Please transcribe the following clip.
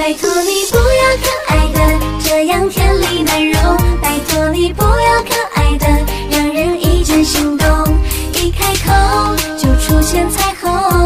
拜托你不要可爱的，这样天理难容。拜托你不要可爱的，让人一阵心动，一开口就出现彩虹。